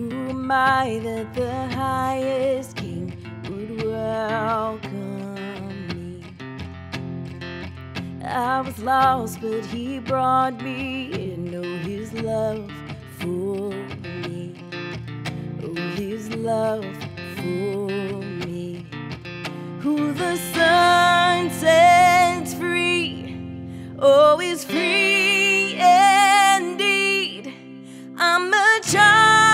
Who am I that the highest king would welcome me? I was lost, but he brought me in. Oh, his love for me. Oh, his love for me. Who the Son sets free, oh, is free indeed. I'm a child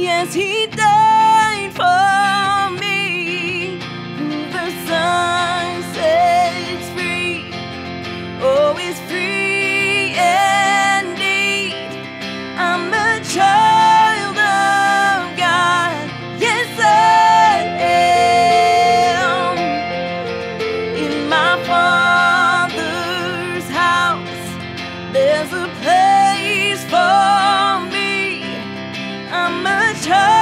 Yes, He died for me. The Son sets free, oh, is free I'm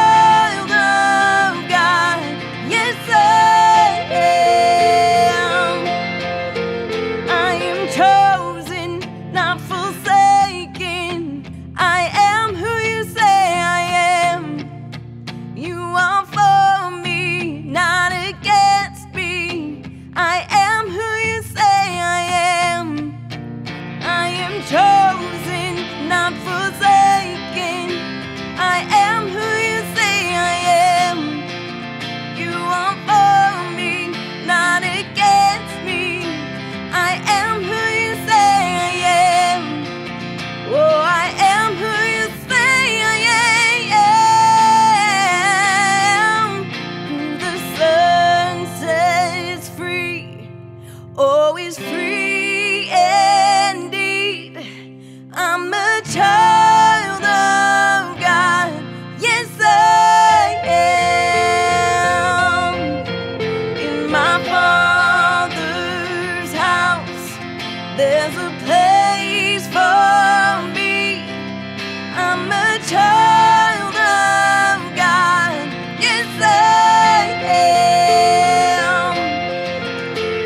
a child of God. Yes, I am.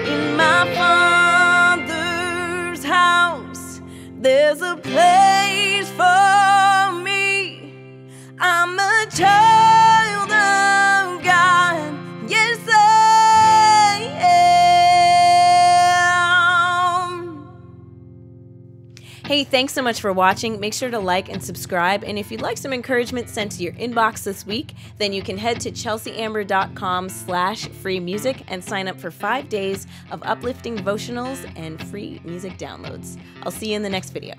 In my Father's house, there's a place for me. I'm a child Hey, thanks so much for watching. Make sure to like and subscribe. And if you'd like some encouragement sent to your inbox this week, then you can head to chelseaamber.com slash free music and sign up for five days of uplifting devotionals and free music downloads. I'll see you in the next video.